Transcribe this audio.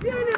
¡Tiene!